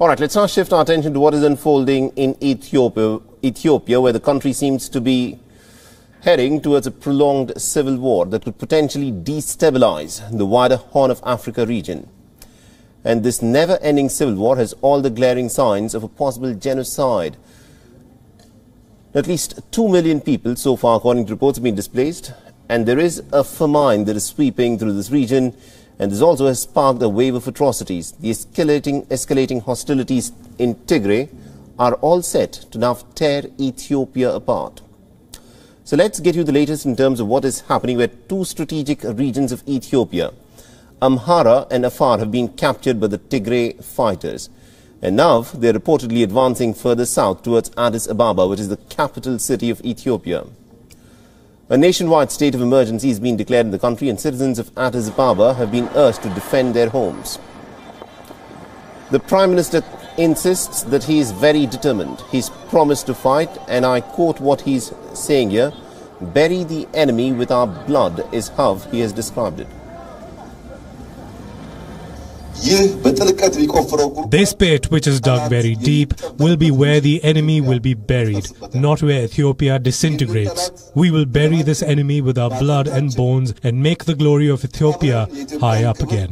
All right, let's now shift our attention to what is unfolding in Ethiopia, Ethiopia, where the country seems to be heading towards a prolonged civil war that could potentially destabilize the wider Horn of Africa region. And this never-ending civil war has all the glaring signs of a possible genocide. At least 2 million people so far, according to reports, have been displaced, and there is a famine that is sweeping through this region, and this also has sparked a wave of atrocities. The escalating, escalating hostilities in Tigray are all set to now tear Ethiopia apart. So let's get you the latest in terms of what is happening with two strategic regions of Ethiopia. Amhara and Afar have been captured by the Tigray fighters. And now they're reportedly advancing further south towards Addis Ababa, which is the capital city of Ethiopia. A nationwide state of emergency has been declared in the country and citizens of Addis Ababa have been urged to defend their homes. The Prime Minister insists that he is very determined. He's promised to fight, and I quote what he's saying here bury the enemy with our blood, is how he has described it. This pit, which is dug very deep, will be where the enemy will be buried, not where Ethiopia disintegrates. We will bury this enemy with our blood and bones and make the glory of Ethiopia high up again.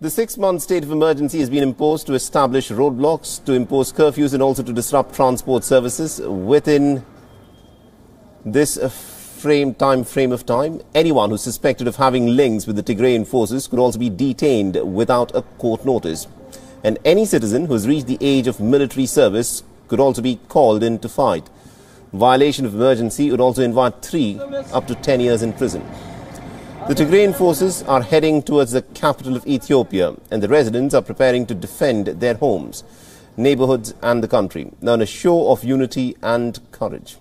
The six-month state of emergency has been imposed to establish roadblocks, to impose curfews and also to disrupt transport services within this frame time frame of time. Anyone who's suspected of having links with the Tigrayan forces could also be detained without a court notice. And any citizen who has reached the age of military service could also be called in to fight. Violation of emergency would also invite three up to 10 years in prison. The Tigrayan forces are heading towards the capital of Ethiopia, and the residents are preparing to defend their homes, neighborhoods, and the country. Now, in a show of unity and courage.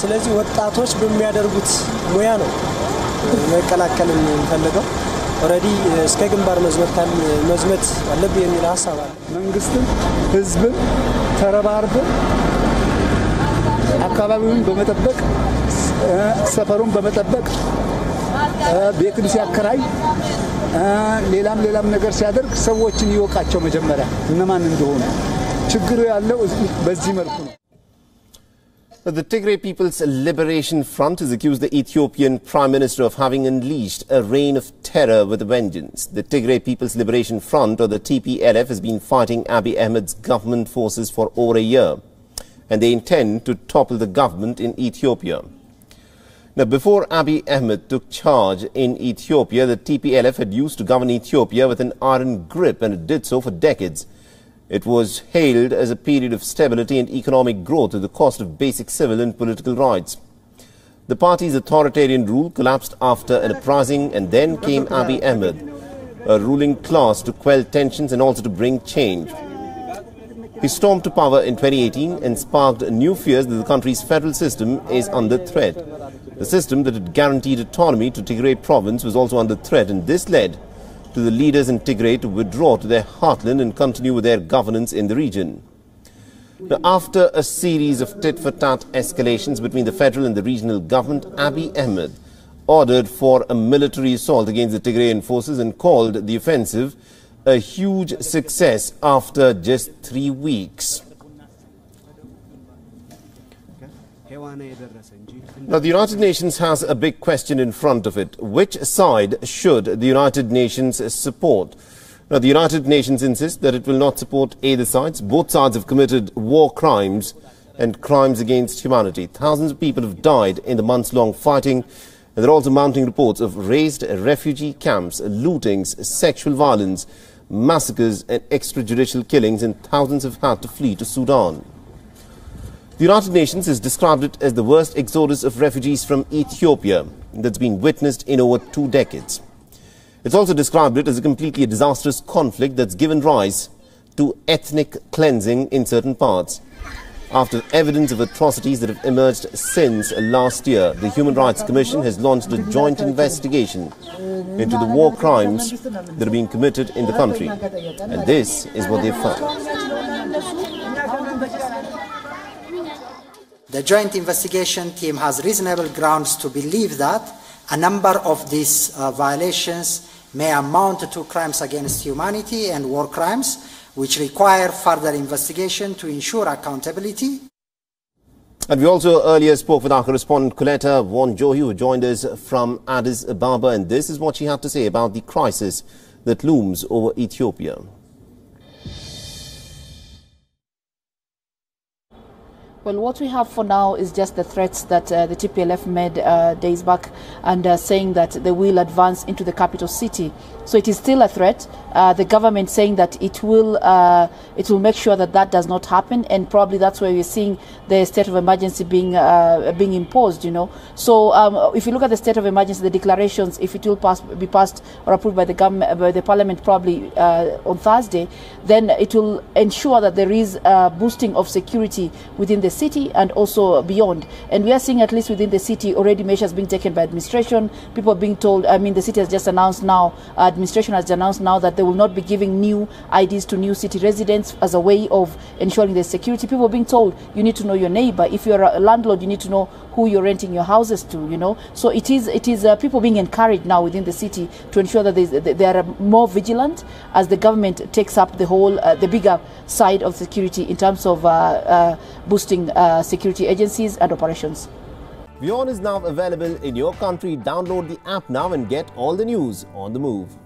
ስለዚህ ወጣቶች በሚያደርጉት ሙያ ነው መቀላቀል የምንፈልገው። ኦልሬዲ እስከ ግንባር መዝመት መዝመት አለብህ የሚል ሀሳብ አለ። መንግስትም ህዝብም ተረባርበው አካባቢውን በመጠበቅ ሰፈሩን በመጠበቅ ቤትም ሲያከራይ ሌላም ሌላም ነገር ሲያደርግ ሰዎችን ይወቃቸው መጀመሪያ እነማን እንደሆኑ። ችግሩ ያለው በዚህ መልኩ ነው። The Tigray People's Liberation Front has accused the Ethiopian Prime Minister of having unleashed a reign of terror with a vengeance. The Tigray People's Liberation Front, or the TPLF, has been fighting Abiy Ahmed's government forces for over a year, and they intend to topple the government in Ethiopia. Now, before Abiy Ahmed took charge in Ethiopia, the TPLF had used to govern Ethiopia with an iron grip, and it did so for decades. It was hailed as a period of stability and economic growth at the cost of basic civil and political rights. The party's authoritarian rule collapsed after an uprising and then came Abiy Ahmed, a ruling class to quell tensions and also to bring change. He stormed to power in 2018 and sparked new fears that the country's federal system is under threat. The system that had guaranteed autonomy to Tigray province was also under threat and this led to the leaders in Tigray to withdraw to their heartland and continue with their governance in the region. Now, after a series of tit-for-tat escalations between the federal and the regional government, Abiy Ahmed ordered for a military assault against the Tigrayan forces and called the offensive a huge success after just three weeks. Now, the United Nations has a big question in front of it. Which side should the United Nations support? Now, the United Nations insists that it will not support either sides. Both sides have committed war crimes and crimes against humanity. Thousands of people have died in the months-long fighting, and there are also mounting reports of razed refugee camps, lootings, sexual violence, massacres, and extrajudicial killings, and thousands have had to flee to Sudan. The United Nations has described it as the worst exodus of refugees from Ethiopia that's been witnessed in over two decades. It's also described it as a completely disastrous conflict that's given rise to ethnic cleansing in certain parts. After evidence of atrocities that have emerged since last year, the Human Rights Commission has launched a joint investigation into the war crimes that are being committed in the country. And this is what they've found. The joint investigation team has reasonable grounds to believe that a number of these uh, violations may amount to crimes against humanity and war crimes, which require further investigation to ensure accountability. And we also earlier spoke with our correspondent Coletta Wanjohi, who joined us from Addis Ababa, and this is what she had to say about the crisis that looms over Ethiopia. Well, what we have for now is just the threats that uh, the TPLF made uh, days back and uh, saying that they will advance into the capital city. So it is still a threat. Uh, the government saying that it will uh, it will make sure that that does not happen, and probably that's where we're seeing the state of emergency being uh, being imposed. You know, so um, if you look at the state of emergency, the declarations, if it will pass, be passed or approved by the government by the parliament probably on Thursday, then it will ensure that there is boosting of security within the city and also beyond. And we are seeing at least within the city already measures being taken by administration. People are being told. I mean, the city has just announced now. Uh, administration has announced now that they will not be giving new IDs to new city residents as a way of ensuring their security. People are being told you need to know your neighbor. If you're a landlord, you need to know who you're renting your houses to. You know, so it is it is uh, people being encouraged now within the city to ensure that they are more vigilant as the government takes up the whole uh, the bigger side of security in terms of uh, uh security agencies and operations. WION is now available in your country. Download the app now and get all the news on the move.